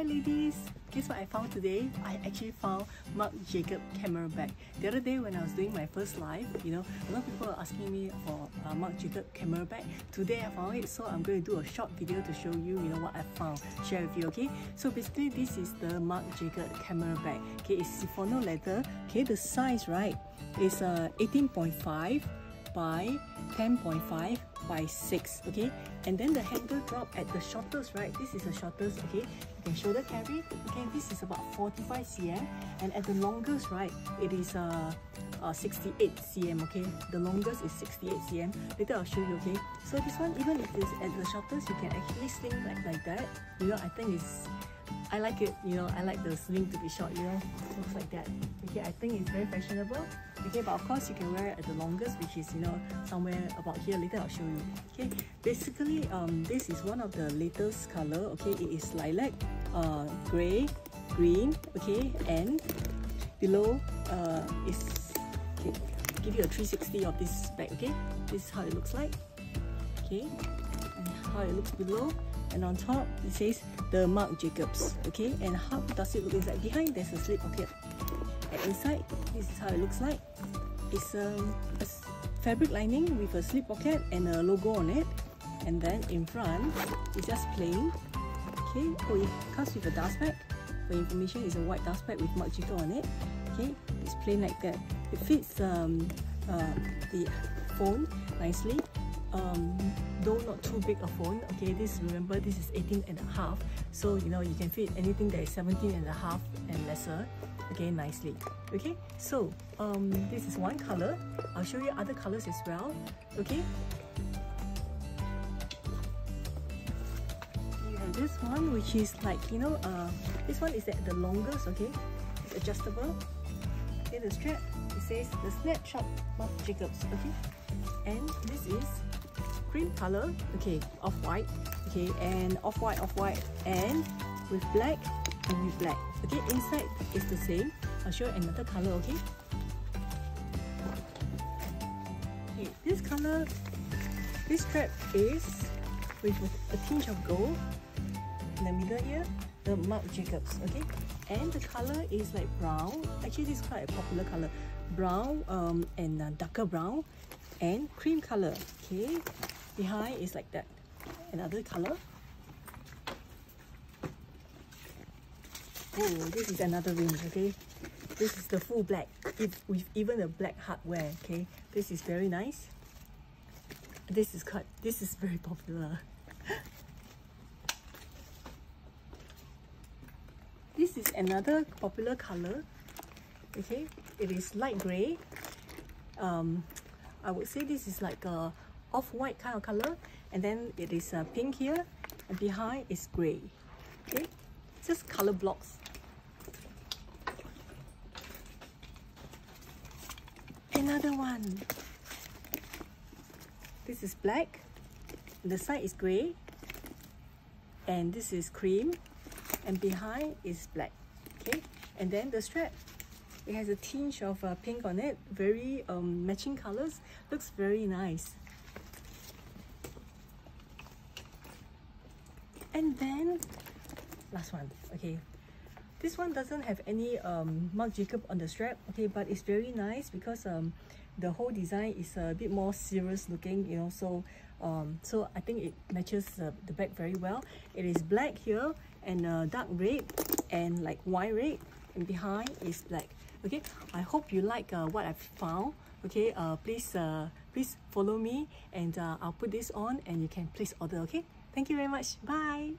Hi ladies! Guess what I found today? I actually found Marc Jacob camera bag. The other day when I was doing my first live, you know, a lot of people are asking me for uh, Marc Jacob camera bag. Today I found it, so I'm going to do a short video to show you, you know, what I found. Share with you, okay? So basically this is the Marc Jacob camera bag. Okay, it's Saffiano leather. Okay, the size, right, is uh, 18.5 by 10.5 by 6 okay? And then the handle drop at the shortest right? This is the shortest okay? You can shoulder carry okay? This is about 45 cm and at the longest right it is uh, uh 68 cm okay? The longest is 68 cm later i'll show you okay? So this one even if it's at the shortest you can actually sling like like that. You know i think it's I like it, you know, I like the sling to be short, you know, looks like that. Okay, I think it's very fashionable. Okay, but of course you can wear it at the longest, which is, you know, somewhere about here. Later I'll show you. Okay, basically, um, this is one of the latest color. Okay, it is lilac, uh, gray, green, okay, and below uh, is, okay, give you a 360 of this bag, okay? This is how it looks like, okay? How it looks below and on top it says the Marc Jacobs okay? And how does it look inside? Behind there's a slip pocket and inside this is how it looks like. It's um, a fabric lining with a slip pocket and a logo on it. And then in front it's just plain okay? Oh it comes with a dust bag. For information it's a white dust bag with Marc Jacobs on it okay? It's plain like that. It fits um, uh, the phone nicely um, though not too big a phone okay this remember this is 18 and a half so you know you can fit anything that is 17 and a half and lesser okay nicely okay? So um, this is one color. I'll show you other colors as well okay? This one which is like you know uh, this one is at the longest okay? It's adjustable. Okay the strap it says the snapshot Marc Jacobs okay? And this is cream color okay off-white okay and off-white off-white and with black and with black okay inside is the same. I'll show you another color okay? Okay this color this strap is with a tinge of gold in the middle here the Marc Jacobs okay? And the color is like brown. Actually this is quite a popular color brown um, and uh, darker brown and cream color okay behind is like that. Another color. Oh this is another range okay? This is the full black. If with even the black hardware okay? This is very nice. This is cut this is very popular. This is another popular color okay? It is light gray. Um i would say this is like a off-white kind of color and then it is uh, pink here and behind is gray okay? Just color blocks. Another one. This is black. The side is gray and this is cream. And behind is black. Okay? And then the strap. It has a tinge of uh, pink on it. Very um, matching colors. Looks very nice and then last one okay. This one doesn't have any um Marc Jacob on the strap okay but it's very nice because um the whole design is a bit more serious looking you know so um so I think it matches uh, the bag very well. It is black here and uh, dark red and like wine red. And behind is black okay. I hope you like uh, what I've found okay. Uh please uh please follow me and uh, I'll put this on and you can please order okay Thank you very much. Bye.